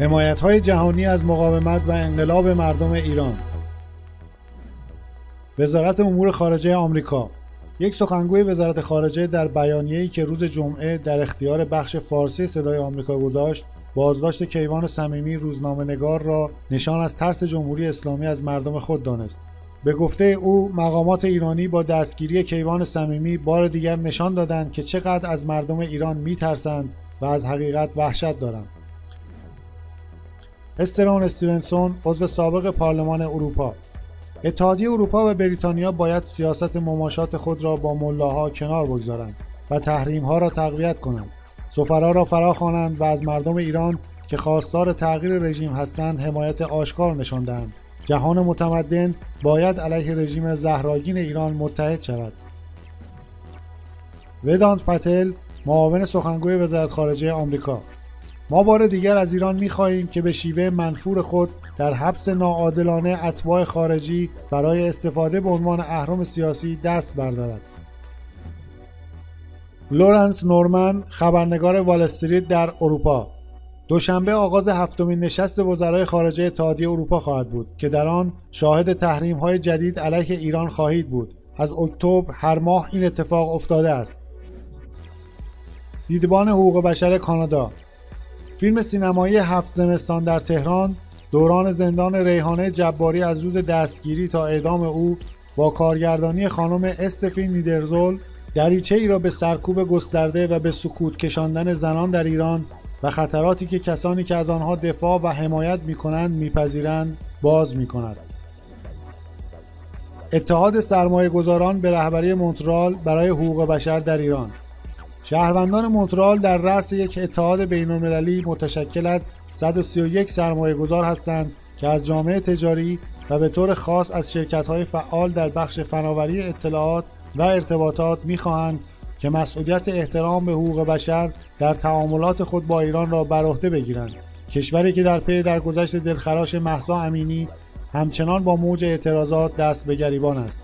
حمایت های جهانی از مقاومت و انقلاب مردم ایران. وزارت امور خارجه آمریکا. یک سخنگوی وزارت خارجه در بیانیه‌ای که روز جمعه در اختیار بخش فارسی صدای آمریکا گذاشت بازداشت کیوان صمیمی روزنامه نگار را نشان از ترس جمهوری اسلامی از مردم خود دانست. به گفته او مقامات ایرانی با دستگیری کیوان صمیمی بار دیگر نشان دادند که چقدر از مردم ایران میترسند و از حقیقت وحشت دارند. استرون استیونسون عضو سابق پارلمان اروپا. اتحادیه اروپا و بریتانیا باید سیاست مماشات خود را با ملاها کنار بگذارند و تحریم را تقویت کنند. سفرا را فرا خوانند و از مردم ایران که خواستار تغییر رژیم هستند حمایت آشکار نشان دهند. جهان متمدن باید علیه رژیم زهراگین ایران متحد شود. ودانت پتل معاون سخنگوی وزارت خارجه آمریکا. ما بار دیگر از ایران می‌خواهیم که به شیوه منفور خود در حبس ناعادلانه اتباع خارجی برای استفاده به عنوان اهرم سیاسی دست بردارد. لورنس نورمن خبرنگار وال استریت در اروپا. دوشنبه آغاز هفتمین نشست وزرای خارجه اتحادیه اروپا خواهد بود که در آن شاهد تحریم های جدید علیه ایران خواهید بود. از اکتبر هر ماه این اتفاق افتاده است. دیدبان حقوق بشر کانادا. فیلم سینمایی هفت زمستان در تهران دوران زندان ریحانه جباری از روز دستگیری تا اعدام او با کارگردانی خانم استفین نیدرزول دریچه ای را به سرکوب گسترده و به سکوت کشاندن زنان در ایران و خطراتی که کسانی که از آنها دفاع و حمایت می کنند میپذیرند باز می کند. اتحاد سرمایه گذاران به رهبری مونترال برای حقوق بشر در ایران شهروندان مونترال در رأس یک اتحاد بین‌المللی متشکل از 131 سرمایه گذار هستند که از جامعه تجاری و به طور خاص از شرکت‌های فعال در بخش فناوری اطلاعات و ارتباطات می‌خواهند که مسئولیت احترام به حقوق بشر در تعاملات خود با ایران را بر عهده بگیرند. کشوری که در پی در گذشت دلخراش محسا امینی همچنان با موج اعتراضات دست به گریبان است.